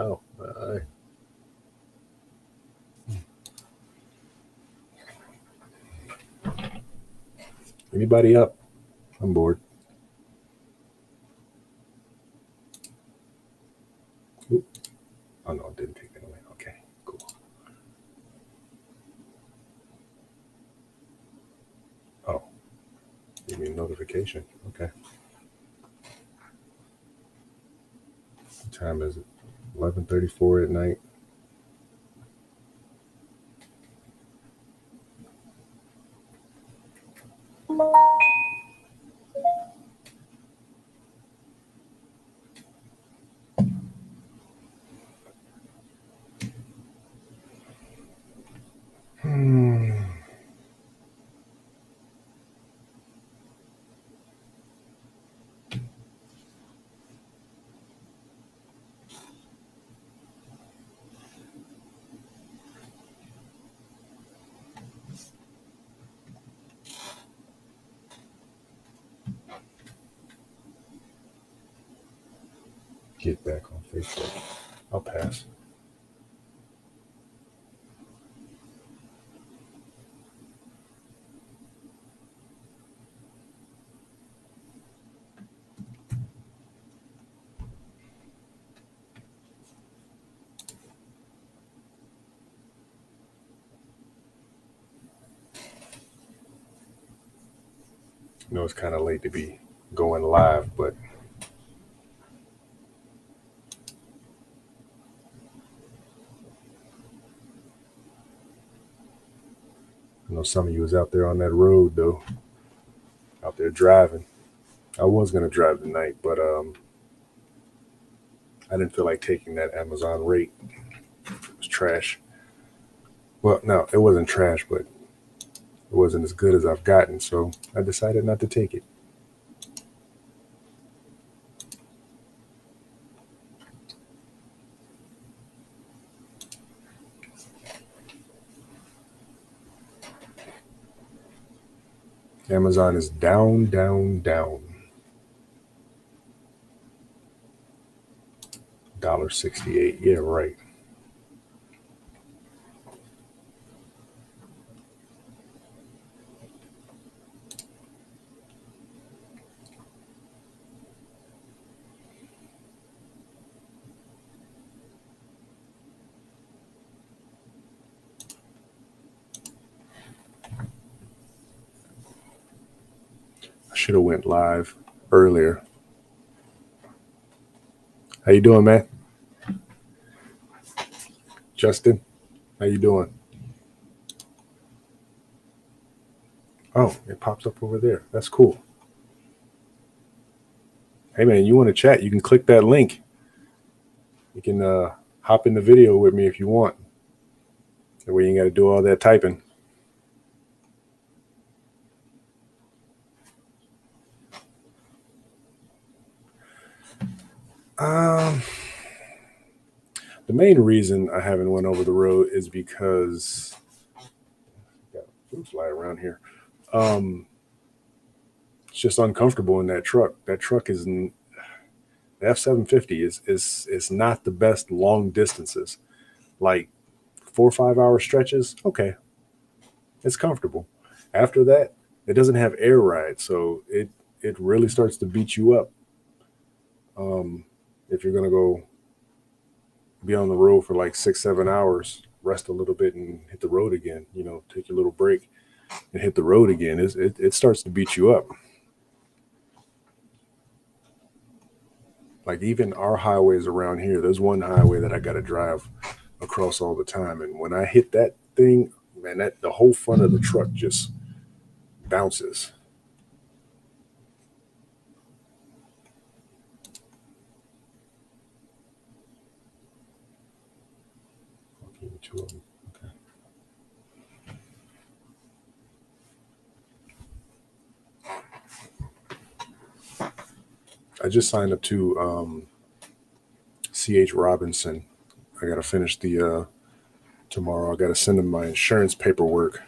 Oh, right. Anybody up? I'm bored. Oop. Oh no, it didn't take it away. Okay, cool. Oh, give me a notification. Okay. What time is it? 11:34 at night. Get back on Facebook. I'll pass. I know it's kind of late to be going live, but I know some of you was out there on that road though, out there driving. I was gonna drive tonight, but um, I didn't feel like taking that Amazon rate. It was trash. Well, no, it wasn't trash, but it wasn't as good as I've gotten, so I decided not to take it. Amazon is down, down, down. Dollar sixty-eight. Yeah, right. I should have went live earlier. How you doing, man? Justin, how you doing? Oh, it pops up over there. That's cool. Hey, man, you want to chat? You can click that link. You can uh, hop in the video with me if you want. That way you ain't got to do all that typing. Um, the main reason I haven't went over the road is because got fly around here. Um, it's just uncomfortable in that truck. That truck is the F seven fifty is is is not the best long distances, like four or five hour stretches. Okay, it's comfortable. After that, it doesn't have air ride, so it it really starts to beat you up. Um, if you're gonna go be on the road for like six, seven hours, rest a little bit and hit the road again, you know, take your little break and hit the road again, it's, it, it starts to beat you up. Like even our highways around here, there's one highway that I got to drive across all the time. And when I hit that thing, man, that the whole front of the truck just bounces. Okay, two of them. Okay. I just signed up to um, CH Robinson. I got to finish the uh, tomorrow. I got to send them my insurance paperwork,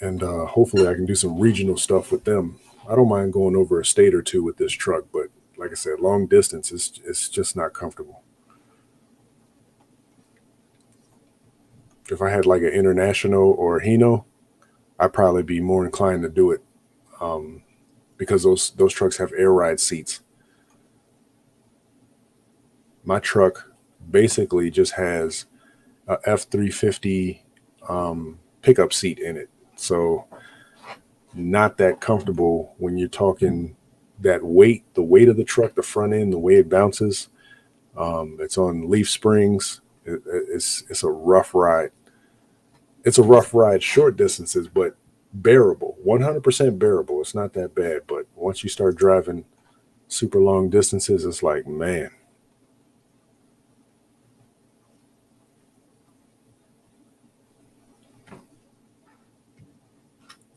and uh, hopefully I can do some regional stuff with them. I don't mind going over a state or two with this truck, but like I said, long distance is it's just not comfortable. If I had like an international or Hino, I'd probably be more inclined to do it um, because those those trucks have air ride seats. My truck basically just has a F three fifty um, pickup seat in it, so not that comfortable when you're talking that weight, the weight of the truck, the front end, the way it bounces. Um, it's on leaf springs. It, it's it's a rough ride. It's a rough ride, short distances, but bearable. 100% bearable. It's not that bad, but once you start driving super long distances, it's like, man.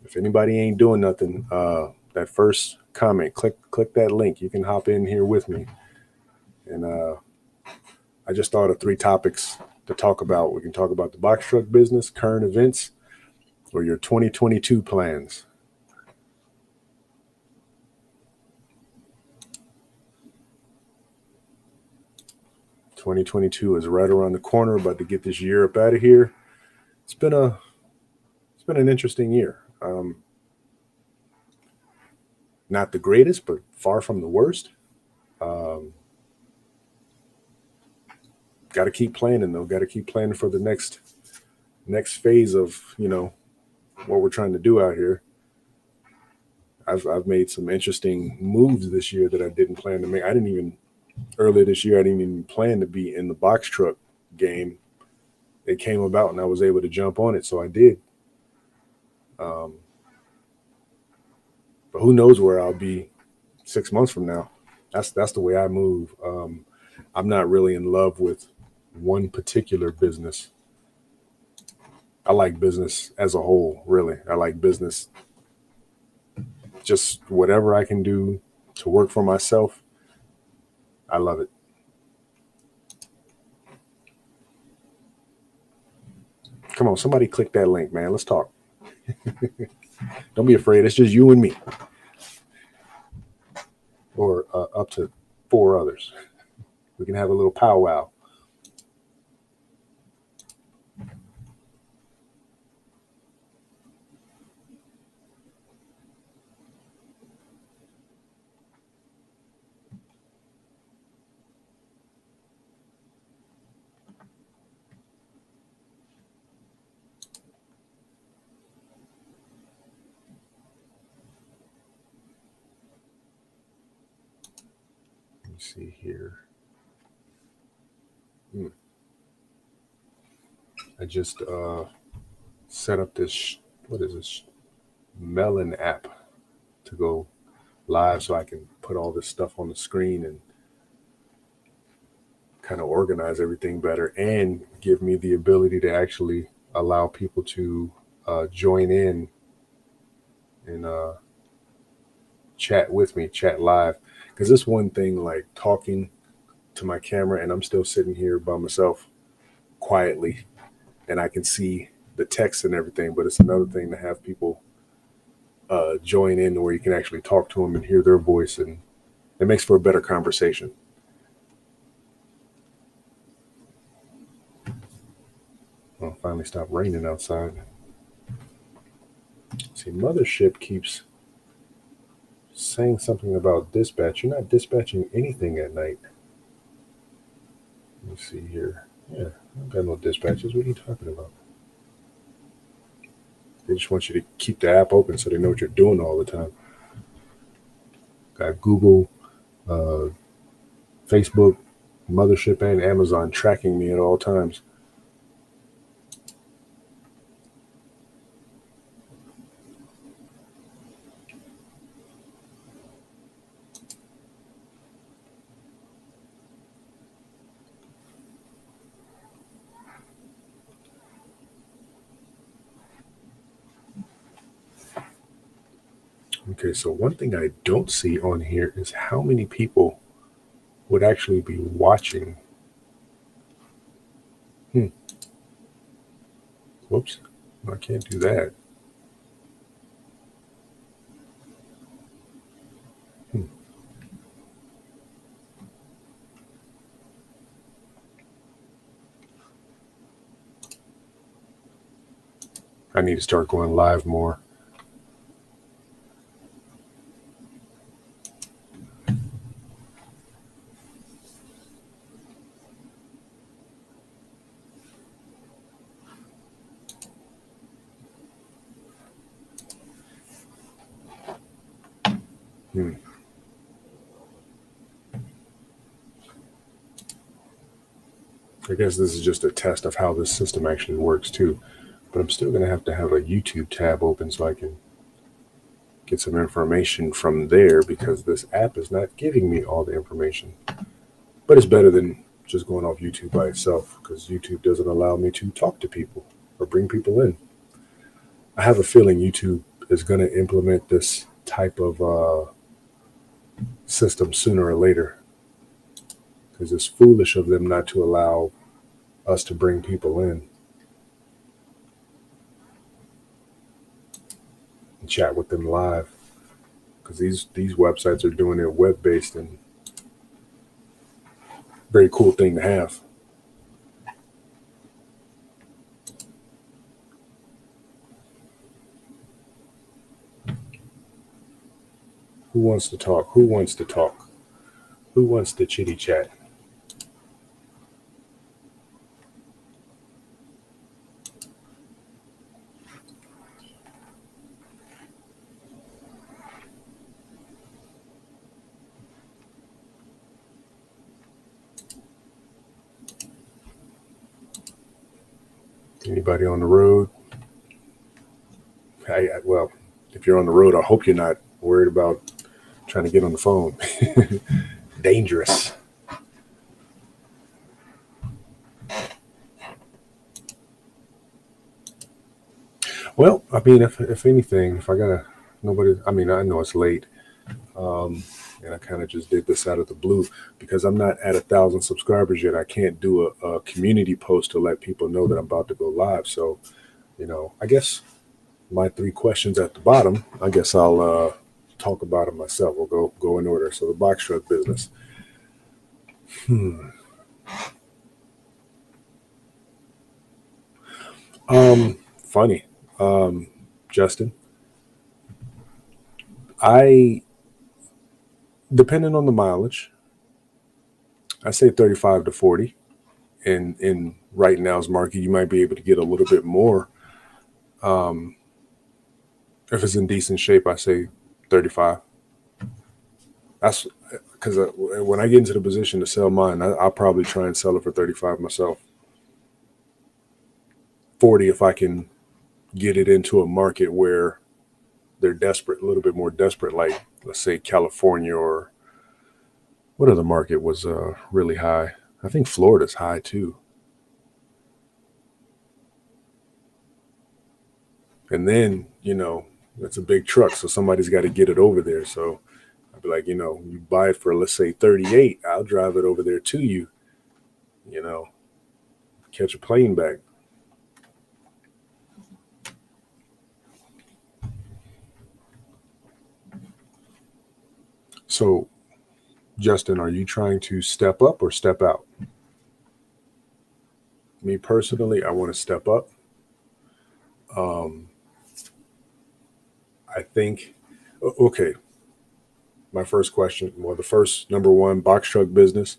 If anybody ain't doing nothing, uh, that first comment, click click that link. You can hop in here with me. And uh, I just thought of three topics to talk about. We can talk about the box truck business, current events, or your 2022 plans. Twenty twenty two is right around the corner. About to get this year up out of here. It's been a it's been an interesting year. Um, not the greatest, but far from the worst. Um, got to keep planning though. Got to keep planning for the next next phase of you know what we're trying to do out here. I've I've made some interesting moves this year that I didn't plan to make. I didn't even earlier this year. I didn't even plan to be in the box truck game. It came about and I was able to jump on it, so I did. Um, but who knows where I'll be six months from now? That's that's the way I move. Um, I'm not really in love with one particular business. I like business as a whole, really. I like business just whatever I can do to work for myself. I love it. Come on, somebody click that link, man. Let's talk. Don't be afraid. It's just you and me, or uh, up to four others. We can have a little powwow. See here. Hmm. I just uh, set up this, what is this, Melon app to go live so I can put all this stuff on the screen and kind of organize everything better and give me the ability to actually allow people to uh, join in and uh, chat with me, chat live because this one thing like talking to my camera and I'm still sitting here by myself quietly and I can see the text and everything, but it's another thing to have people uh, join in where you can actually talk to them and hear their voice, and it makes for a better conversation. Well, finally stopped raining outside. See, Mothership keeps saying something about dispatch. You're not dispatching anything at night. Let me see here. Yeah, I've got no dispatches. What are you talking about? They just want you to keep the app open so they know what you're doing all the time. Got Google, uh, Facebook, Mothership, and Amazon tracking me at all times. Okay, so one thing I don't see on here is how many people would actually be watching. Hmm. Whoops. I can't do that. Hmm. I need to start going live more. Hmm. I guess this is just a test of how this system actually works too. But I'm still going to have to have a YouTube tab open so I can get some information from there because this app is not giving me all the information. But it's better than just going off YouTube by itself because YouTube doesn't allow me to talk to people or bring people in. I have a feeling YouTube is going to implement this type of uh, system sooner or later because it's foolish of them not to allow us to bring people in and chat with them live because these these websites are doing it web based and very cool thing to have. Who wants to talk? Who wants to talk? Who wants to chitty chat? Anybody on the road? I, well, if you're on the road, I hope you're not worried about trying to get on the phone. Dangerous. Well, I mean, if if anything, if I gotta nobody, I mean, I know it's late, um, and I kind of just did this out of the blue because I'm not at a thousand subscribers yet. I can't do a, a community post to let people know that I'm about to go live. So, you know, I guess my three questions at the bottom. I guess I'll uh, talk about it myself. We'll go go in order. So the box truck business. Hmm. Um, funny. Um, Justin. I depending on the mileage, I say 35 to 40. And in right now's market, you might be able to get a little bit more. Um, if it's in decent shape, I say 35. That's because when I get into the position to sell mine, I, will probably try and sell it for 35 myself. 40 if I can get it into a market where they're desperate, a little bit more desperate, like let's say California or what other market was uh, really high? I think Florida's high too. And then, you know, it's a big truck, so somebody's got to get it over there. So I'd be like, you know, you buy it for let's say 38, I'll drive it over there to you, you know, catch a plane back. So, Justin, are you trying to step up or step out? Me personally, I want to step up. Um, I think, okay, my first question, well, the first number one box truck business.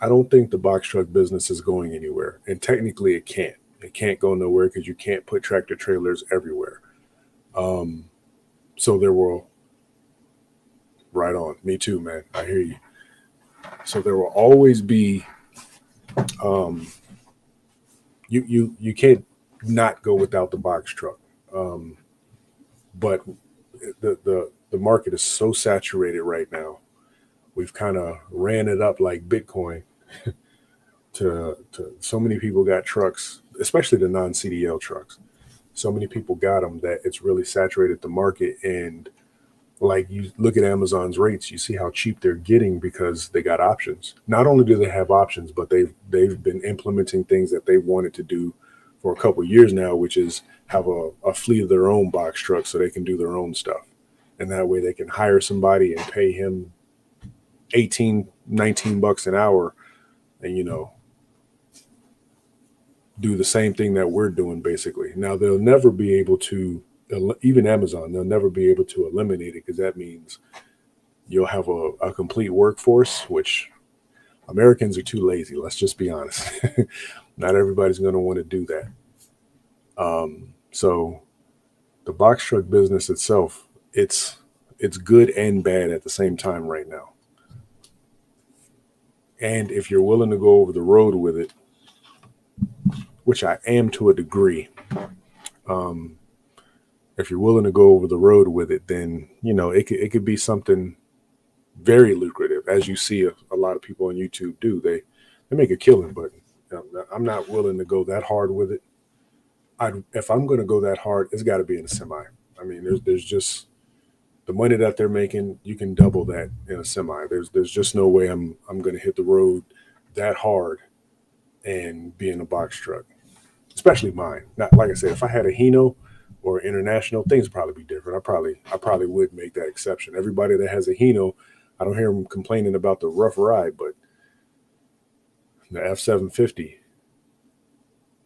I don't think the box truck business is going anywhere. And technically, it can't. It can't go nowhere because you can't put tractor trailers everywhere. Um, so there will, right on. Me too, man. I hear you. So there will always be, um, you you you can't not go without the box truck. Um, but the the the market is so saturated right now. We've kind of ran it up like Bitcoin. to to so many people got trucks, especially the non CDL trucks. So many people got them that it's really saturated the market. And like you look at Amazon's rates, you see how cheap they're getting because they got options. Not only do they have options, but they've they've been implementing things that they wanted to do for a couple years now, which is have a, a fleet of their own box trucks so they can do their own stuff. And that way they can hire somebody and pay him 18, 19 bucks an hour and, you know, do the same thing that we're doing basically. Now they'll never be able to even Amazon, they'll never be able to eliminate it because that means you'll have a, a complete workforce, which Americans are too lazy. Let's just be honest. Not everybody's going to want to do that. Um, so the box truck business itself, it's it's good and bad at the same time right now. And if you're willing to go over the road with it, which I am to a degree, um, if you're willing to go over the road with it, then you know it could it could be something very lucrative, as you see a, a lot of people on YouTube do. They they make a killing, but I'm not willing to go that hard with it. I if I'm going to go that hard, it's got to be in a semi. I mean, there's there's just the money that they're making, you can double that in a semi. There's there's just no way I'm I'm going to hit the road that hard and be in a box truck, especially mine. Not like I said, if I had a Hino or international, things probably be different. I probably I probably would make that exception. Everybody that has a Hino, I don't hear them complaining about the rough ride, but the F seven fifty,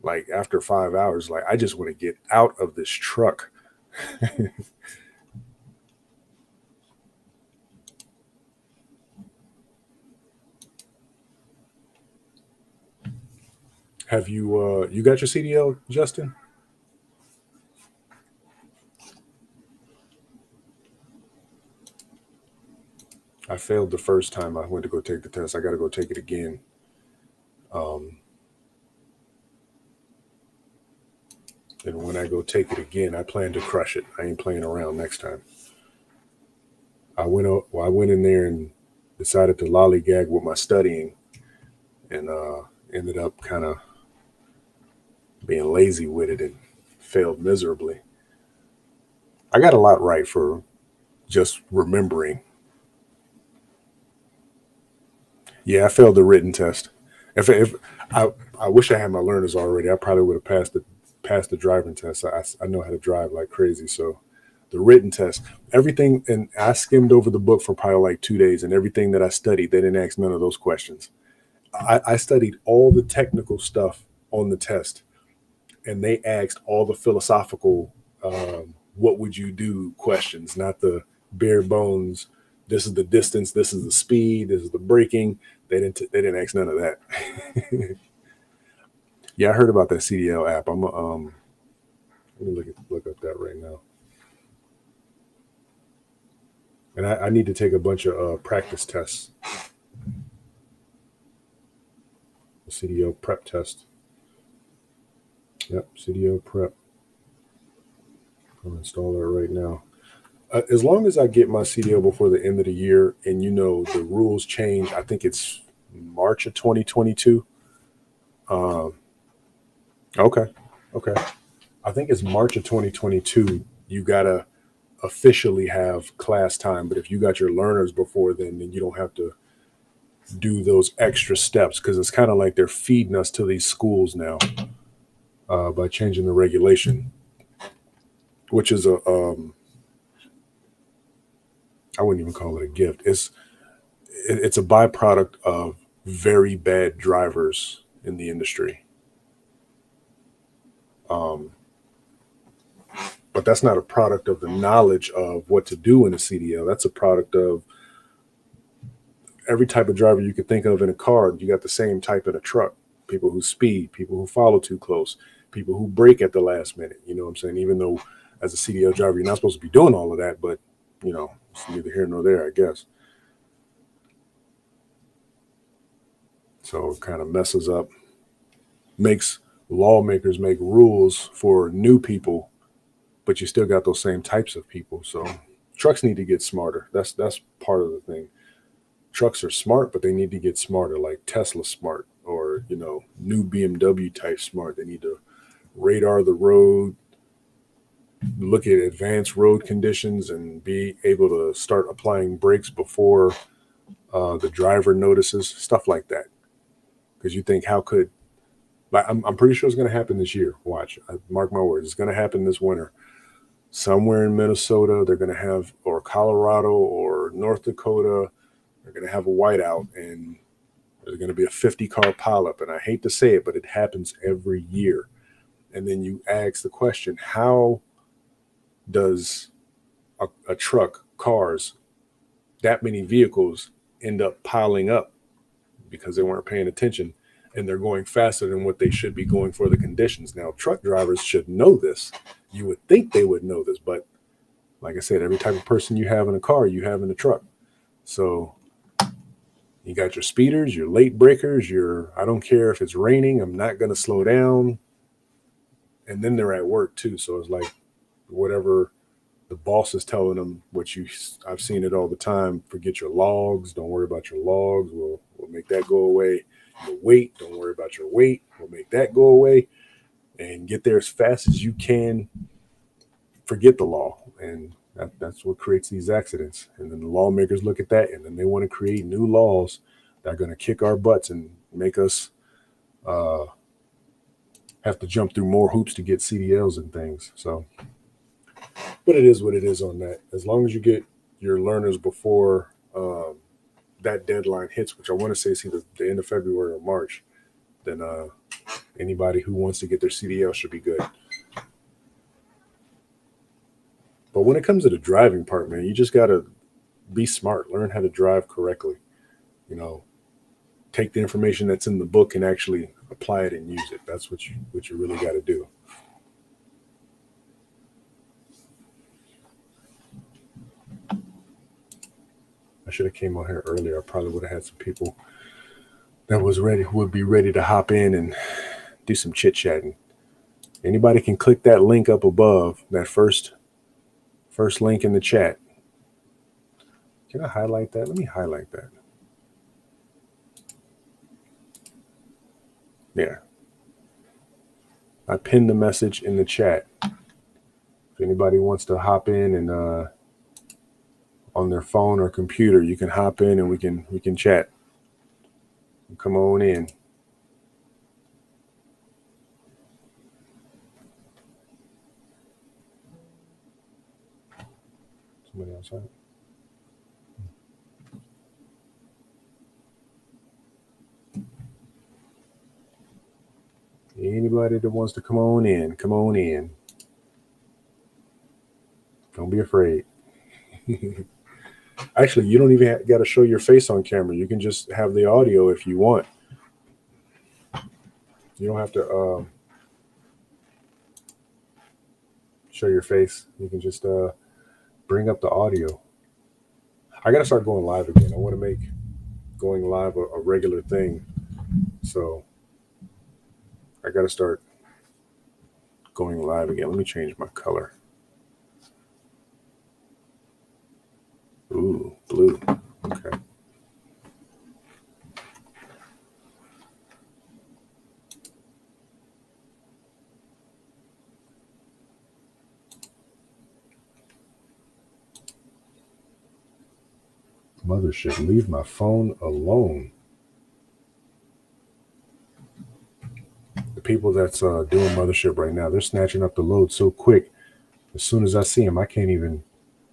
like after five hours, like I just want to get out of this truck. Have you uh you got your CDL, Justin? I failed the first time I went to go take the test. I got to go take it again. Um, and when I go take it again, I plan to crush it. I ain't playing around next time. I went well, I went in there and decided to lollygag with my studying, and uh, ended up kind of being lazy with it and failed miserably. I got a lot right for just remembering. Yeah, I failed the written test. If, if I, I wish I had my learners already, I probably would have passed the passed the driving test. I, I know how to drive like crazy. So the written test, everything, and I skimmed over the book for probably like two days, and everything that I studied, they didn't ask none of those questions. I, I studied all the technical stuff on the test and they asked all the philosophical um, what would you do questions not the bare bones this is the distance this is the speed this is the braking they didn't they didn't ask none of that. Yeah i heard about that cdl app. I'm um let me look at, look up that right now. And I, I need to take a bunch of uh, practice tests. The cdl prep test. Yep, CDL prep. Gonna install that right now. Uh, as long as I get my CDL before the end of the year, and you know the rules change, I think it's March of 2022. Um, okay, okay. I think it's March of 2022. You gotta officially have class time, but if you got your learners before then, then you don't have to do those extra steps because it's kind of like they're feeding us to these schools now uh, by changing the regulation, which is a um, I wouldn't even call it a gift. It's it, it's a byproduct of very bad drivers in the industry. Um, but that's not a product of the knowledge of what to do in a CDL. That's a product of every type of driver you could think of in a car. You got the same type in a truck. People who speed, people who follow too close, people who brake at the last minute. You know what I'm saying? Even though as a CDL driver, you're not supposed to be doing all of that, but you know, it's neither here nor there, I guess. So it kind of messes up, makes lawmakers make rules for new people, but you still got those same types of people. So trucks need to get smarter. That's that's part of the thing. Trucks are smart, but they need to get smarter, like Tesla smart or you know, new BMW type smart. They need to radar the road, look at advanced road conditions, and be able to start applying brakes before uh, the driver notices, stuff like that. Because you think, how could, I'm, I'm pretty sure it's going to happen this year. Watch, I, mark my words, it's going to happen this winter. Somewhere in Minnesota, they're going to have, or Colorado or North Dakota, they're going to have a whiteout, and There's going to be a 50 car pileup. And I hate to say it, but it happens every year. And then you ask the question how does a, a truck, cars, that many vehicles end up piling up because they weren't paying attention and they're going faster than what they should be going for the conditions. Now, truck drivers should know this. You would think they would know this, but like I said, every type of person you have in a car, you have in a truck. So you got your speeders, your late breakers, your I don't care if it's raining, I'm not going to slow down. And then they're at work too. So it's like whatever the boss is telling them, which you I've seen it all the time. Forget your logs. Don't worry about your logs. We'll we'll make that go away. Your weight. Don't worry about your weight. We'll make that go away. And get there as fast as you can. Forget the law. And that, that's what creates these accidents. And then the lawmakers look at that and then they want to create new laws that are going to kick our butts and make us uh, have to jump through more hoops to get CDLs and things. So, but it is what it is on that. As long as you get your learners before um, that deadline hits, which I want to say is either the end of February or March, then uh, anybody who wants to get their CDL should be good. But when it comes to the driving part, man, you just got to be smart, learn how to drive correctly. You know, take the information that's in the book and actually apply it and use it. That's what you what you really got to do. I should have came on here earlier. I probably would have had some people that was ready would be ready to hop in and do some chit chatting. Anybody can click that link up above, that first first link in the chat. Can I highlight that? Let me highlight that. There. I pinned the message in the chat. If anybody wants to hop in and uh, on their phone or computer, you can hop in and we can we can chat. Come on in. Somebody outside. Anybody that wants to come on in, come on in. Don't be afraid. Actually, you don't even got to show your face on camera. You can just have the audio if you want. You don't have to um, show your face. You can just uh, bring up the audio. I got to start going live again. I want to make going live a, a regular thing. So I got to start going live again. Let me change my color. Blue. Okay. Mothership, leave my phone alone. The people that's uh, doing mothership right now, they're snatching up the load so quick. As soon as I see them, I can't even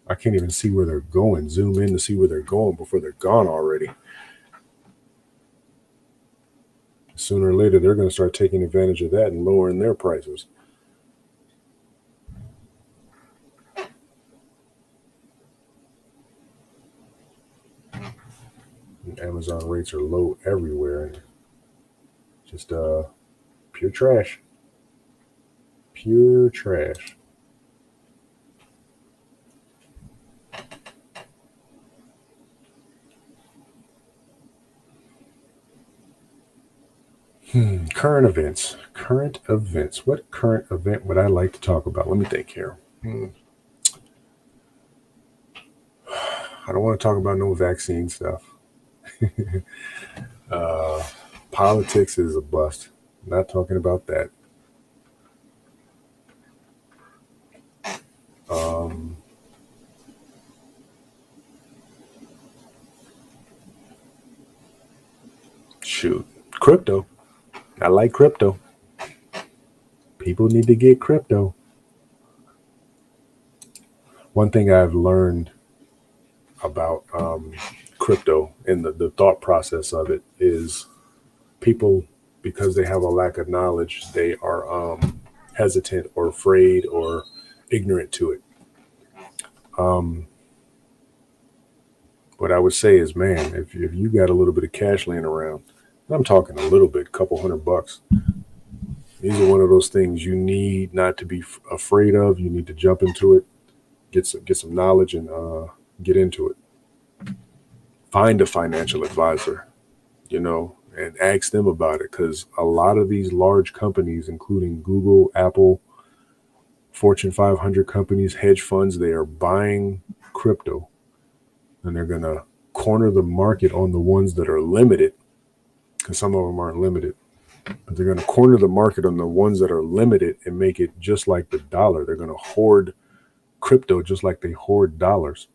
I can't even see where they're going. Zoom in to see where they're going before they're gone already. Sooner or later, they're going to start taking advantage of that and lowering their prices. Amazon rates are low everywhere. Just uh, pure trash. Pure trash. Hmm, current events. Current events. What current event would I like to talk about? Let me think here. Hmm. I don't want to talk about no vaccine stuff. uh, politics is a bust. not talking about that. Um, shoot, crypto. I like crypto. People need to get crypto. One thing I've learned about um, crypto and the, the thought process of it is people because they have a lack of knowledge they are um, hesitant or afraid or ignorant to it um, what i would say is man if, if you got a little bit of cash laying around i'm talking a little bit couple hundred bucks. These are one of those things you need not to be afraid of. You need to jump into it get some get some knowledge and uh, get into it. Find a financial advisor, you know, and ask them about it because a lot of these large companies, including Google, Apple, Fortune 500 companies, hedge funds, they are buying crypto and they're going to corner the market on the ones that are limited because some of them aren't limited. But they're going to corner the market on the ones that are limited and make it just like the dollar. They're going to hoard crypto just like they hoard dollars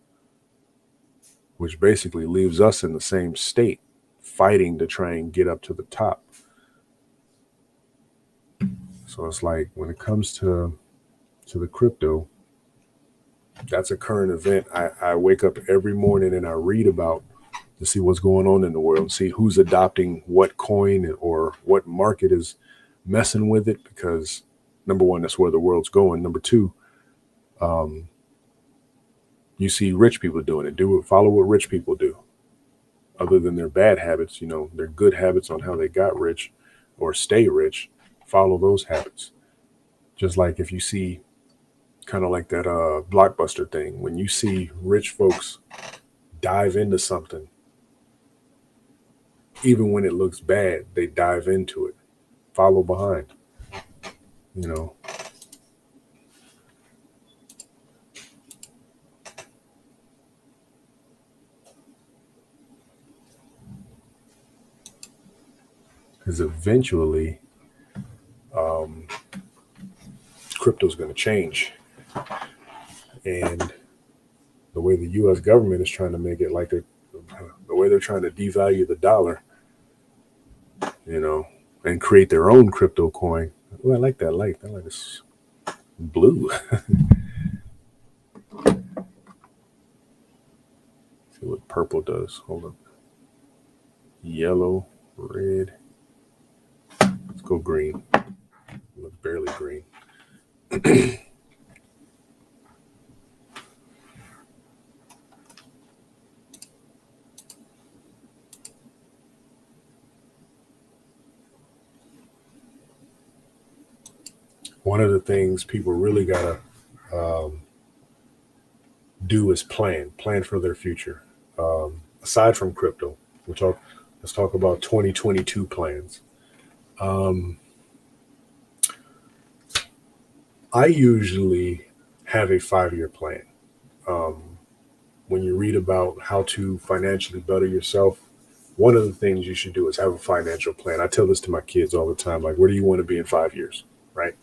which basically leaves us in the same state, fighting to try and get up to the top. So it's like when it comes to to the crypto, that's a current event. I, I wake up every morning and I read about to see what's going on in the world, see who's adopting what coin or what market is messing with it. Because number one, that's where the world's going. Number two, um, you see rich people doing it. Do follow what rich people do. Other than their bad habits, you know, their good habits on how they got rich or stay rich, follow those habits. Just like if you see kind of like that uh blockbuster thing, when you see rich folks dive into something, even when it looks bad, they dive into it, follow behind. You know, because eventually um, crypto is going to change. And the way the US government is trying to make it like the way they're trying to devalue the dollar, you know, and create their own crypto coin. Oh, I like that light. That light is blue. See what purple does. Hold up. Yellow, red. Let's go green. Look barely green. One of the things people really gotta um, do is plan, plan for their future. Um, aside from crypto, we'll talk. Let's talk about 2022 plans. Um, I usually have a five year plan. Um, when you read about how to financially better yourself, one of the things you should do is have a financial plan. I tell this to my kids all the time like, where do you want to be in five years? Right?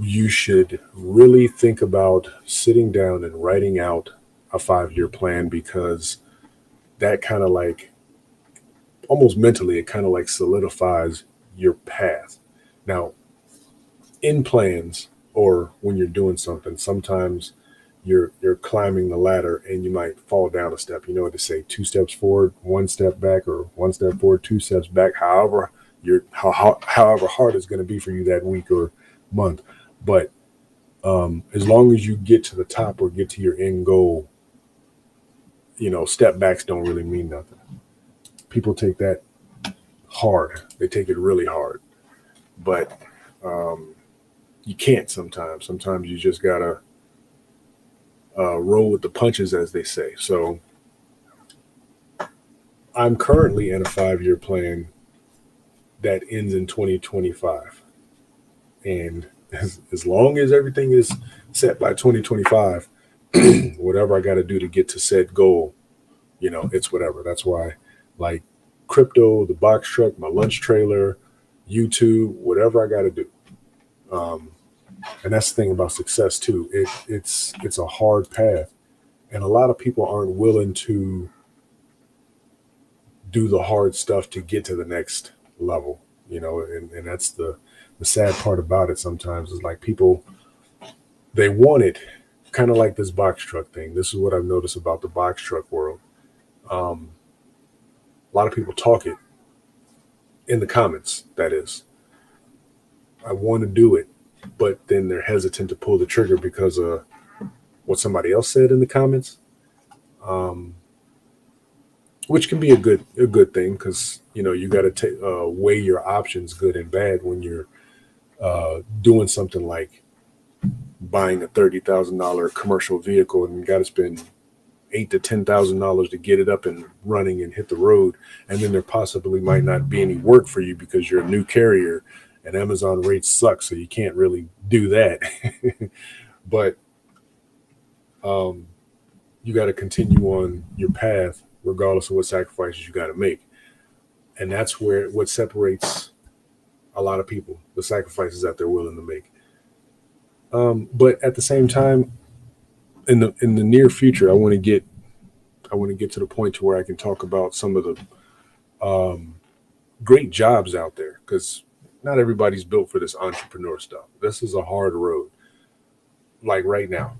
You should really think about sitting down and writing out a five year plan because that kind of like almost mentally, it kind of like solidifies your path. Now, in plans or when you're doing something, sometimes you're you're climbing the ladder and you might fall down a step. You know what to say: two steps forward, one step back, or one step forward, two steps back. However, you're how, how however hard it's going to be for you that week or month, but um, as long as you get to the top or get to your end goal, you know, step backs don't really mean nothing people take that hard. They take it really hard, but um, you can't sometimes. Sometimes you just gotta uh, roll with the punches, as they say. So I'm currently in a five-year plan that ends in 2025, and as, as long as everything is set by 2025, whatever I got to do to get to said goal, you know, it's whatever. That's why like crypto, the box truck, my lunch trailer, YouTube, whatever I got to do. Um, and that's the thing about success too. It, it's it's a hard path, and a lot of people aren't willing to do the hard stuff to get to the next level. You know, and, and that's the the sad part about it. Sometimes is like people they want it kind of like this box truck thing. This is what I've noticed about the box truck world. Um, a lot of people talk it in the comments, that is. I want to do it, but then they're hesitant to pull the trigger because of what somebody else said in the comments. Um, which can be a good a good thing because you know you got to uh, weigh your options, good and bad, when you're uh, doing something like buying a thirty thousand dollar commercial vehicle and got to spend eight to ten thousand dollars to get it up and running and hit the road, and then there possibly might not be any work for you because you're a new carrier and Amazon rates suck, so you can't really do that. but um, you got to continue on your path regardless of what sacrifices you got to make, and that's where what separates a lot of people the sacrifices that they're willing to make. Um, but at the same time, in the in the near future, I want to get I want to get to the point to where I can talk about some of the um, great jobs out there because not everybody's built for this entrepreneur stuff. This is a hard road. Like right now,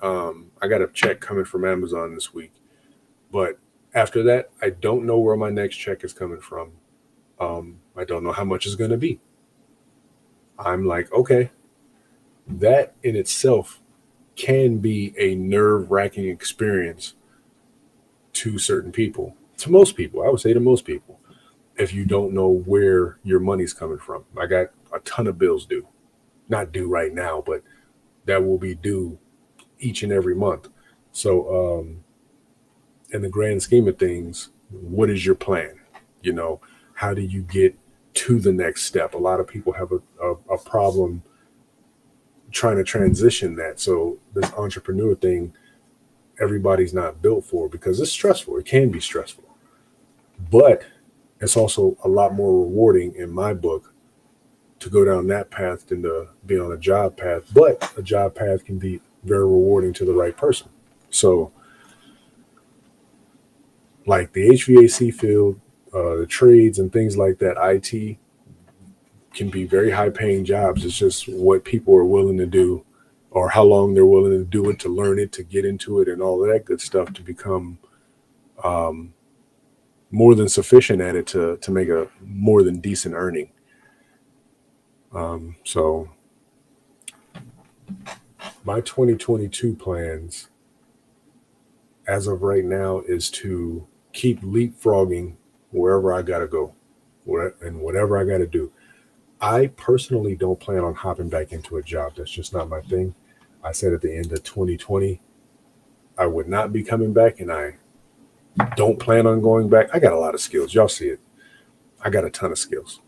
um, I got a check coming from Amazon this week, but after that, I don't know where my next check is coming from. Um, I don't know how much it's going to be. I'm like, okay, that in itself can be a nerve wracking experience to certain people, to most people. I would say to most people, if you don't know where your money's coming from. I got a ton of bills due, not due right now, but that will be due each and every month. So, um, in the grand scheme of things, what is your plan? You know, how do you get to the next step? A lot of people have a, a, a problem trying to transition that. So this entrepreneur thing, everybody's not built for because it's stressful. It can be stressful, but it's also a lot more rewarding in my book to go down that path than to be on a job path. But a job path can be very rewarding to the right person. So, like the HVAC field, uh, the trades and things like that, IT can be very high paying jobs. It's just what people are willing to do or how long they're willing to do it, to learn it, to get into it, and all that good stuff to become um, more than sufficient at it to, to make a more than decent earning. Um, so, my 2022 plans as of right now is to keep leapfrogging wherever I got to go and whatever I got to do. I personally don't plan on hopping back into a job. That's just not my thing. I said at the end of 2020, I would not be coming back, and I don't plan on going back. I got a lot of skills. Y'all see it. I got a ton of skills.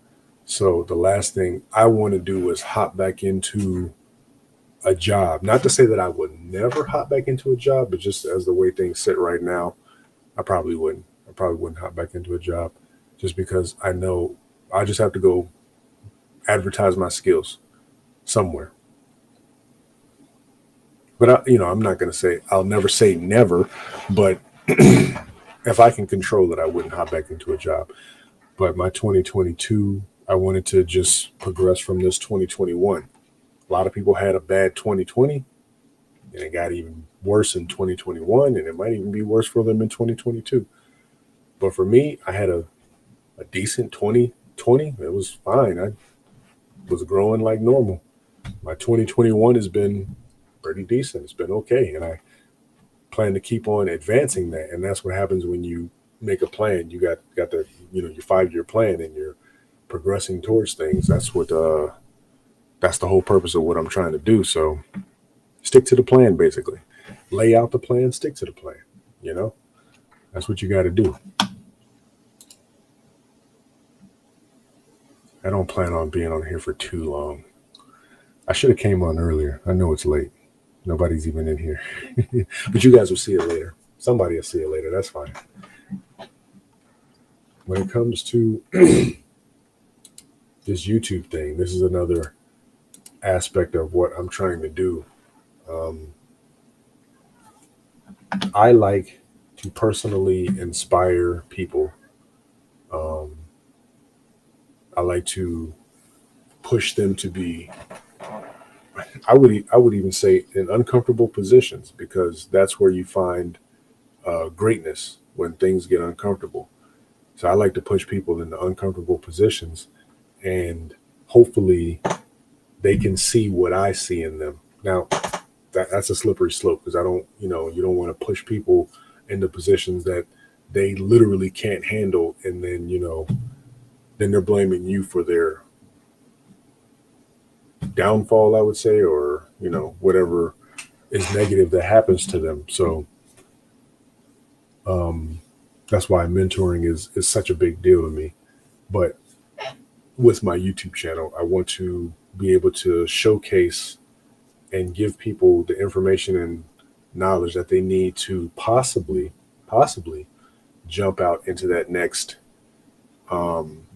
So the last thing I want to do is hop back into a job. Not to say that I would never hop back into a job, but just as the way things sit right now, I probably wouldn't. Probably wouldn't hop back into a job just because I know I just have to go advertise my skills somewhere. But I, you know, I'm not going to say I'll never say never, but if I can control it, I wouldn't hop back into a job. But my 2022, I wanted to just progress from this 2021. A lot of people had a bad 2020, and it got even worse in 2021, and it might even be worse for them in 2022. But for me, I had a, a decent 2020. It was fine. I was growing like normal. My 2021 has been pretty decent. It's been okay. And I plan to keep on advancing that. And that's what happens when you make a plan. You got got the you know your five year plan and you're progressing towards things. That's what uh that's the whole purpose of what I'm trying to do. So stick to the plan basically. Lay out the plan, stick to the plan. You know? That's what you got to do. I don't plan on being on here for too long. I should have came on earlier. I know it's late. Nobody's even in here. but you guys will see it later. Somebody will see it later. That's fine. When it comes to this YouTube thing, this is another aspect of what I'm trying to do. Um, I like to personally inspire people. Um, I like to push them to be I would I would even say in uncomfortable positions because that's where you find uh, greatness when things get uncomfortable. So I like to push people into uncomfortable positions, and hopefully they can see what I see in them. Now, that, that's a slippery slope because I don't, you know, you don't want to push people into positions that they literally can't handle, and then you know, then they're blaming you for their downfall, I would say, or you know, whatever is negative that happens to them. So um, that's why mentoring is is such a big deal to me. But with my YouTube channel, I want to be able to showcase and give people the information and knowledge that they need to possibly, possibly jump out into that next um,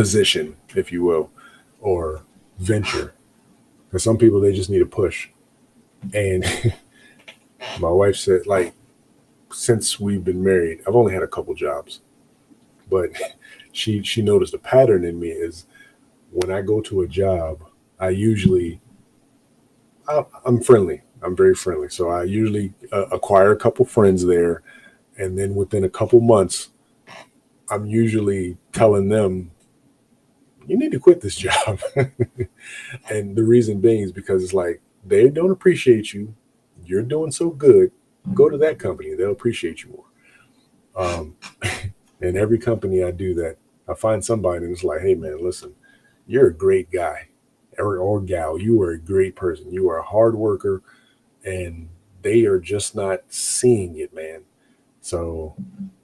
position, if you will, or venture. Because some people they just need a push. And my wife said, like, since we've been married, I've only had a couple jobs, but she she noticed a pattern in me is when I go to a job, I usually I, am friendly. I'm very friendly, so I usually uh, acquire a couple friends there, and then within a couple months, I'm usually telling them you need to quit this job. and the reason being is because it's like they don't appreciate you. You're doing so good. Go to that company. They'll appreciate you more. Um, and every company I do that, I find somebody and it's like, hey man, listen, you're a great guy or, or gal. You are a great person. You are a hard worker, and they are just not seeing it, man. So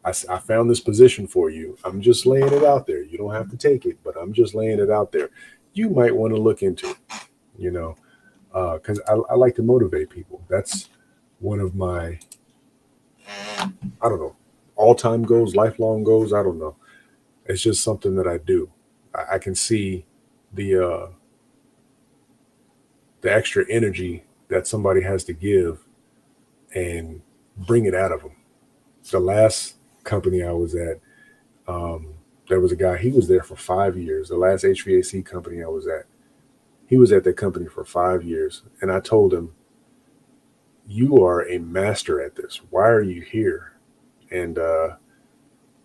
I, I found this position for you. I'm just laying it out there. You don't have to take it, but I'm just laying it out there. You might want to look into it, you know, because uh, I, I like to motivate people. That's one of my, I don't know, all time goals, lifelong goals. I don't know. It's just something that I do. I, I can see the uh, the extra energy that somebody has to give and bring it out of them. The last company I was at, um, there was a guy, he was there for five years. The last HVAC company I was at, he was at that company for five years. And I told him, You are a master at this. Why are you here? And uh,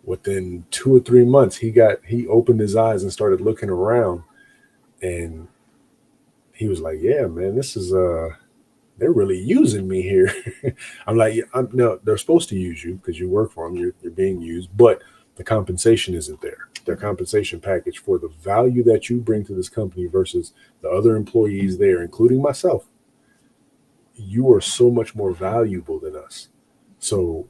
within two or three months, he got, he opened his eyes and started looking around. And he was like, Yeah, man, this is, uh, they're really using me here. I'm like, I'm, no, they're supposed to use you because you work for them. You're, you're being used, but the compensation isn't there. Their compensation package for the value that you bring to this company versus the other employees there, including myself, you are so much more valuable than us. So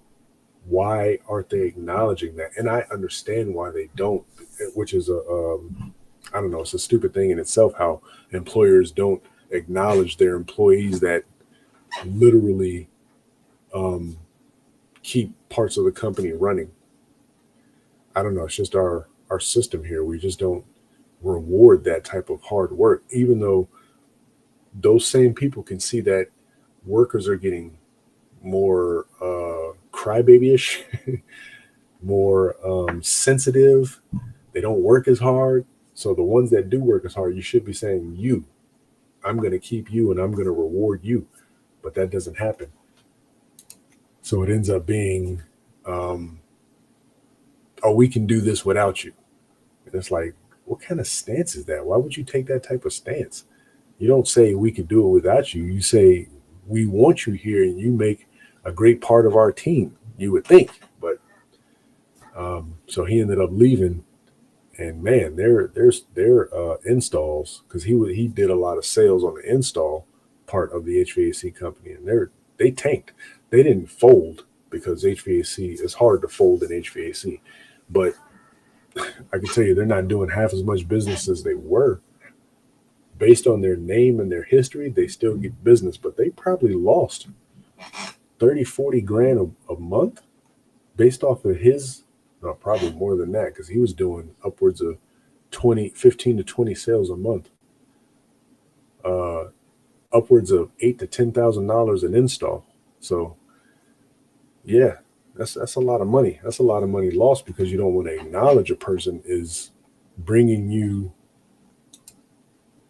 why aren't they acknowledging that? And I understand why they don't, which is a, um, I don't know, it's a stupid thing in itself how employers don't acknowledge their employees that literally um, keep parts of the company running. I don't know. It's just our our system here. We just don't reward that type of hard work, even though those same people can see that workers are getting more uh, crybabyish, more um, sensitive. They don't work as hard. So the ones that do work as hard, you should be saying, "You, I'm going to keep you, and I'm going to reward you." But that doesn't happen. So it ends up being, um, oh, we can do this without you. And it's like, what kind of stance is that? Why would you take that type of stance? You don't say we can do it without you. You say we want you here and you make a great part of our team. You would think, but um, so he ended up leaving, and man, their their their uh, installs because he he did a lot of sales on the install part of the HVAC company, and they're they tanked. They didn't fold because HVAC is hard to fold in HVAC, but I can tell you they're not doing half as much business as they were. Based on their name and their history, they still get business, but they probably lost 30, 40 grand a, a month based off of his, no, probably more than that, because he was doing upwards of 20, 15 to 20 sales a month. Uh, upwards of eight to ten thousand dollars an install. So, yeah, that's that's a lot of money. That's a lot of money lost because you don't want to acknowledge a person is bringing you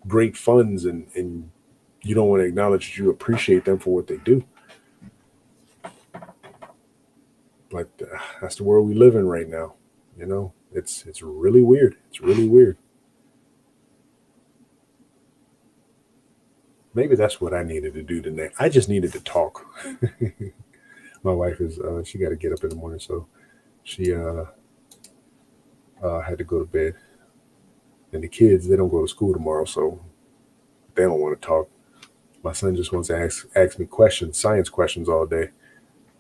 great funds and and you don't want to acknowledge that you appreciate them for what they do. But uh, that's the world we live in right now. You know, it's it's really weird. It's really weird. Maybe that's what I needed to do today. I just needed to talk. My wife is uh, she got to get up in the morning, so she uh, uh, had to go to bed. And the kids they don't go to school tomorrow, so they don't want to talk. My son just wants to ask ask me questions, science questions all day,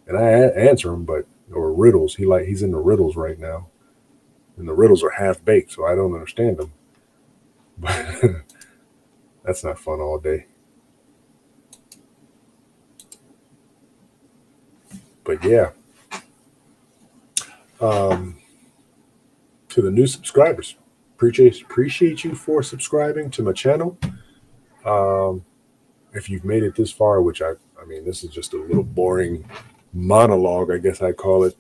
and I answer them, but or riddles. He like he's in the riddles right now, and the riddles are half baked, so I don't understand them. But that's not fun all day. But yeah, um, to the new subscribers, appreciate appreciate you for subscribing to my channel. Um, if you've made it this far, which I, I mean, this is just a little boring monologue, I guess I call it.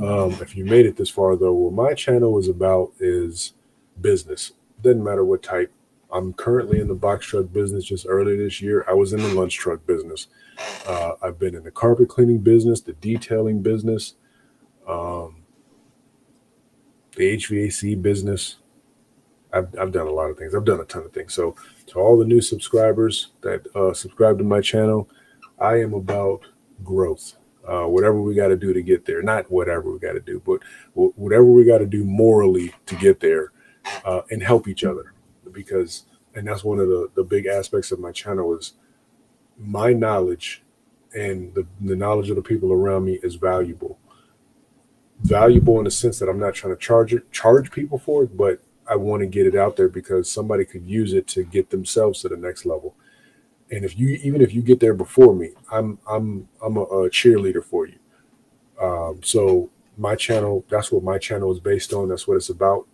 Um, if you made it this far, though, what my channel is about is business. Doesn't matter what type. I'm currently in the box truck business. Just earlier this year, I was in the lunch truck business. Uh, I've been in the carpet cleaning business, the detailing business, um, the HVAC business. I've, I've done a lot of things. I've done a ton of things. So, to all the new subscribers that uh, subscribe to my channel, I am about growth. Uh, whatever we got to do to get there, not whatever we got to do, but whatever we got to do morally to get there uh, and help each other. Because, and that's one of the, the big aspects of my channel is my knowledge and the, the knowledge of the people around me is valuable. Valuable in the sense that I'm not trying to charge it, charge people for it, but I want to get it out there because somebody could use it to get themselves to the next level. And if you even if you get there before me, I'm I'm I'm a, a cheerleader for you. Um, so my channel, that's what my channel is based on. That's what it's about.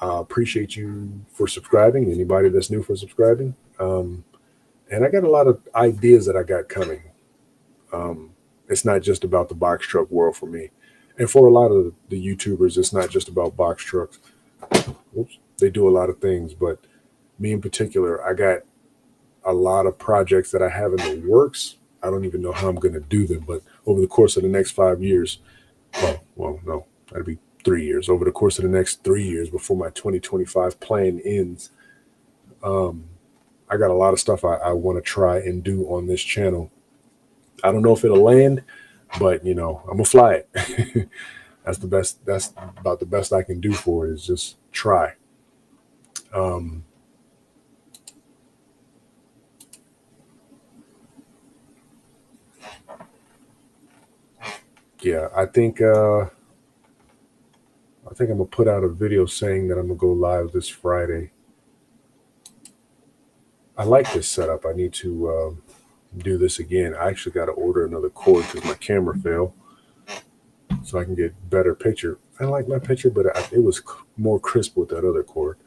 I uh, appreciate you for subscribing. Anybody that's new for subscribing. Um, and I got a lot of ideas that I got coming. Um, it's not just about the box truck world for me. And for a lot of the YouTubers, it's not just about box trucks. Oops, they do a lot of things, but me in particular, I got a lot of projects that I have in the works. I don't even know how I'm going to do them, but over the course of the next five years, well, well, no, that'd be three years. Over the course of the next three years, before my 2025 plan ends, um, I got a lot of stuff I, I want to try and do on this channel. I don't know if it'll land, but you know, I'm gonna fly it. that's the best. That's about the best I can do for it is just try. Um, yeah, I think uh, I think I'm gonna put out a video saying that I'm gonna go live this Friday. I like this setup. I need to um, do this again. I actually got to order another cord because my camera fell, so I can get better picture. I like my picture, but I, it was more crisp with that other cord.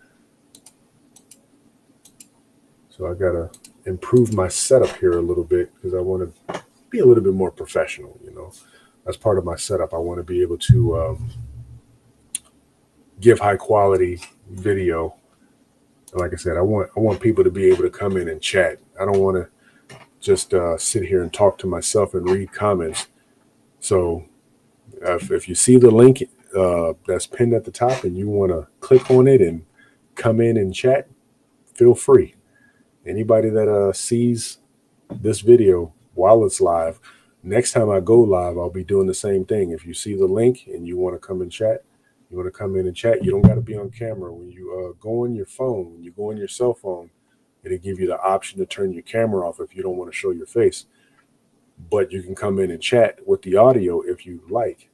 So I got to improve my setup here a little bit because I want to be a little bit more professional. You know, as part of my setup, I want to be able to um, give high quality video like I said, I want I want people to be able to come in and chat. I don't want to just uh, sit here and talk to myself and read comments. So if, if you see the link uh, that's pinned at the top and you want to click on it and come in and chat, feel free. Anybody that uh, sees this video while it's live, next time I go live, I'll be doing the same thing. If you see the link and you want to come and chat, you want to come in and chat, you don't got to be on camera. When you uh, go on your phone, when you go on your cell phone, it'll give you the option to turn your camera off if you don't want to show your face. But you can come in and chat with the audio if you like.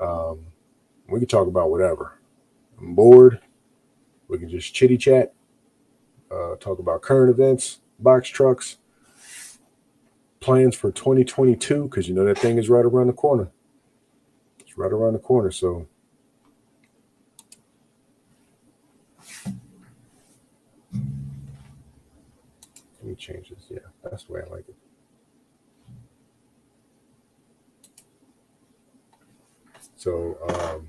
Um, we can talk about whatever. I'm bored. We can just chitty chat, uh, talk about current events, box trucks, plans for 2022, because you know that thing is right around the corner. It's right around the corner. So Any changes? Yeah, that's the way I like it. So um,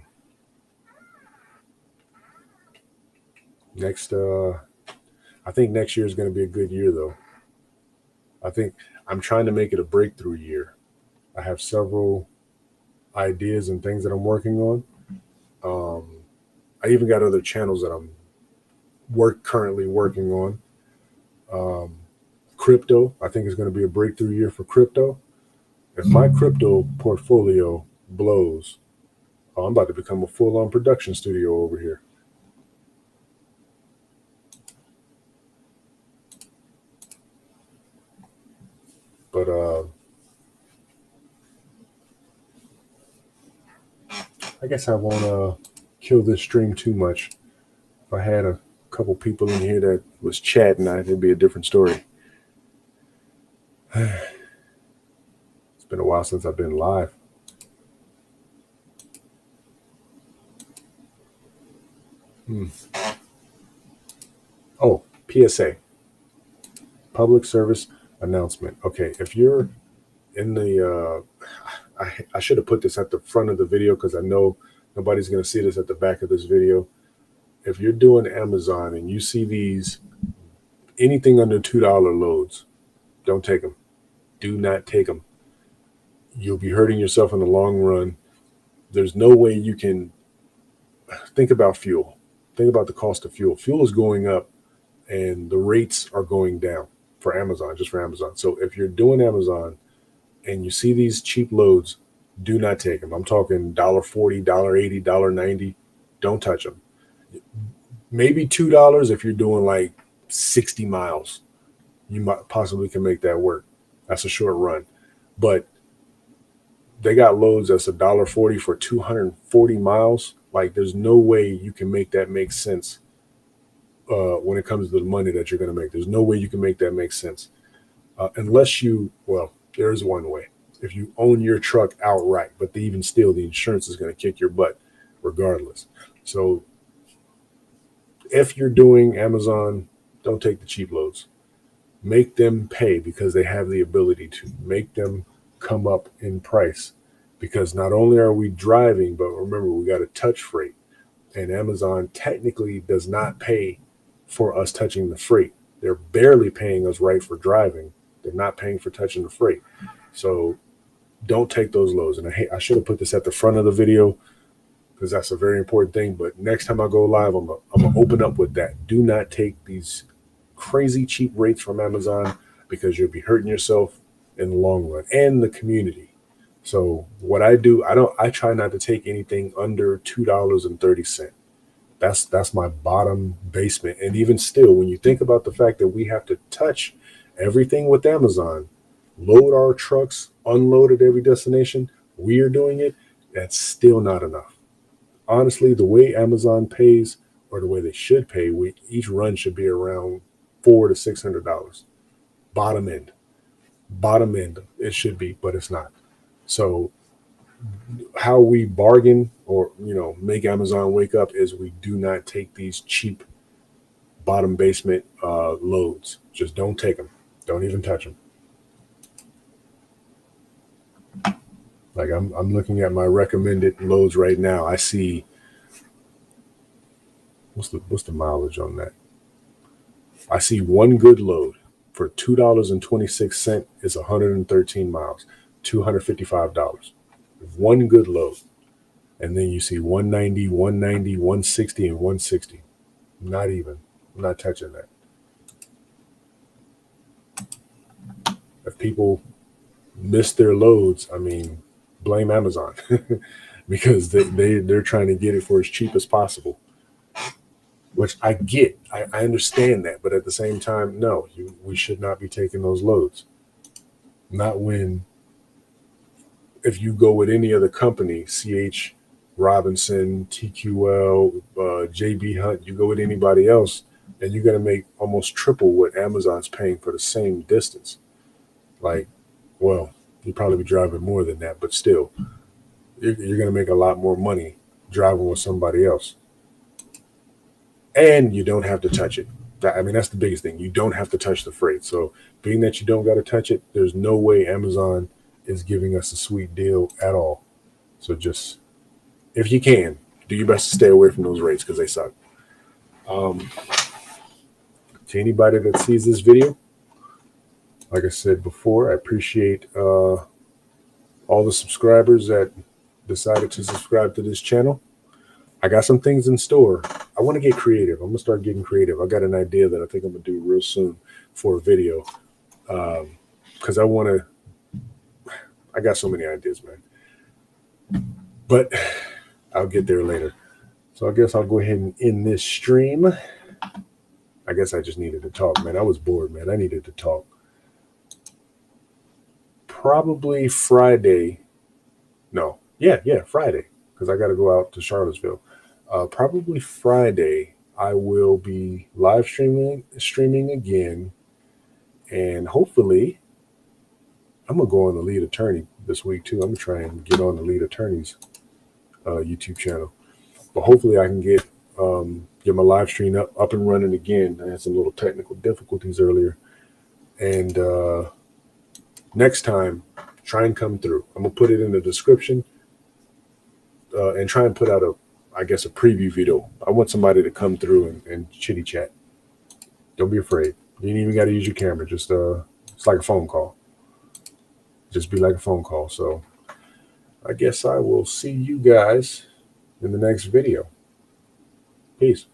next, uh, I think next year is going to be a good year, though. I think I'm trying to make it a breakthrough year. I have several ideas and things that I'm working on. Um, I even got other channels that I'm work currently working on. Um, crypto, I think it's going to be a breakthrough year for crypto. If my crypto portfolio blows, oh, I'm about to become a full-on production studio over here. But uh, I guess I won't uh, kill this stream too much. If I had a couple people in here that was chatting, I it'd be a different story. it's been a while since I've been live. Hmm. Oh, PSA. Public service announcement. Okay, if you're in the, uh, I, I should have put this at the front of the video because I know nobody's going to see this at the back of this video. If you're doing Amazon and you see these, anything under $2 loads, don't take them. Do not take them. You'll be hurting yourself in the long run. There's no way you can think about fuel. Think about the cost of fuel. Fuel is going up and the rates are going down for Amazon, just for Amazon. So if you're doing Amazon and you see these cheap loads, do not take them. I'm talking dollar forty, dollar eighty, dollar ninety. Don't touch them. Maybe two dollars if you're doing like sixty miles. You might possibly can make that work. That's a short run, but they got loads that's a dollar forty for two hundred and forty miles. Like, there's no way you can make that make sense uh, when it comes to the money that you're going to make. There's no way you can make that make sense uh, unless you, well, there's one way. If you own your truck outright, but even still, the insurance is going to kick your butt regardless. So if you're doing Amazon, don't take the cheap loads. Make them pay because they have the ability to make them come up in price. Because not only are we driving, but remember, we got a touch freight. And Amazon technically does not pay for us touching the freight. They're barely paying us right for driving. They're not paying for touching the freight. So don't take those lows. And I, I should have put this at the front of the video because that's a very important thing. But next time I go live, I'm going to open up with that. Do not take these crazy cheap rates from Amazon because you'll be hurting yourself in the long run and the community. So what I do, I don't I try not to take anything under two dollars and thirty cent. That's that's my bottom basement. And even still, when you think about the fact that we have to touch everything with Amazon, load our trucks, unload at every destination, we are doing it, that's still not enough. Honestly, the way Amazon pays or the way they should pay, we each run should be around four to six hundred dollars. Bottom end. Bottom end it should be, but it's not. So how we bargain or you know make Amazon wake up is we do not take these cheap bottom basement uh, loads. Just don't take them. Don't even touch them. Like I'm, I'm looking at my recommended loads right now. I see what's the what's the mileage on that? I see one good load for two dollars and twenty six cent is 113 miles, two hundred fifty five dollars one good load. And then you see 190, 190, 160, and 160. Not even. I'm not touching that. If people miss their loads, I mean, blame Amazon because they, they, they're trying to get it for as cheap as possible. Which I get. I, I understand that. But at the same time, no, you, we should not be taking those loads. Not when if you go with any other company, CH Robinson, TQL, uh, JB Hunt, you go with anybody else, and you're going to make almost triple what Amazon's paying for the same distance. Like, well, you probably be driving more than that, but still, you're, you're going to make a lot more money driving with somebody else. And you don't have to touch it. I mean, that's the biggest thing. You don't have to touch the freight. So, being that you don't got to touch it, there's no way Amazon – is giving us a sweet deal at all. So just, if you can, do your best to stay away from those rates because they suck. Um, to anybody that sees this video, like I said before, I appreciate uh, all the subscribers that decided to subscribe to this channel. I got some things in store. I want to get creative. I'm gonna start getting creative. I got an idea that I think I'm gonna do real soon for a video because um, I want to. I got so many ideas, man. But I'll get there later. So I guess I'll go ahead and end this stream. I guess I just needed to talk, man. I was bored, man. I needed to talk. Probably Friday. No, yeah, yeah, Friday, because I got to go out to Charlottesville. Uh, probably Friday, I will be live streaming streaming again, and hopefully, I'm gonna go on the lead attorney this week too. I'm gonna try and get on the lead attorney's uh, YouTube channel, but hopefully, I can get um, get my live stream up up and running again. I had some little technical difficulties earlier, and uh, next time, try and come through. I'm gonna put it in the description uh, and try and put out a I guess, a preview video. I want somebody to come through and, and chitty chat. Don't be afraid. You ain't even got to use your camera. Just uh, it's like a phone call. Just be like a phone call. So, I guess I will see you guys in the next video. Peace.